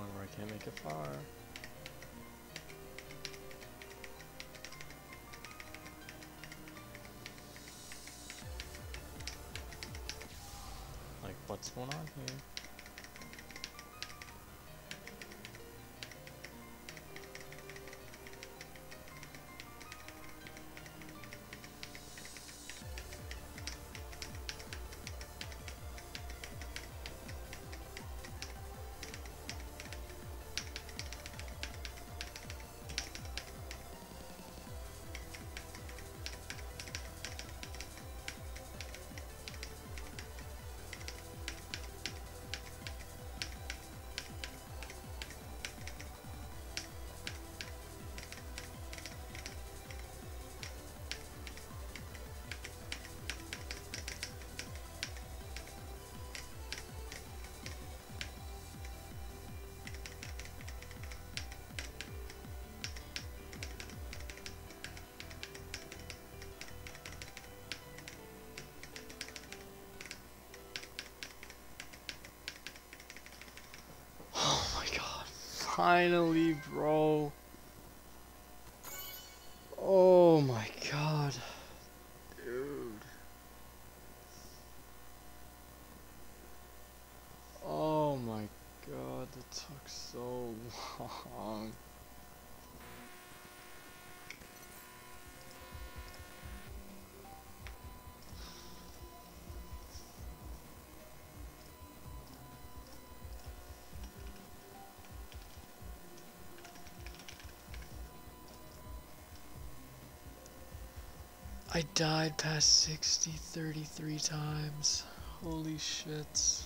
point where I can't make it far. Like, what's going on here? Finally, bro. Oh my god. Dude. Oh my god, that took so long. I died past 60 33 times. Holy shit.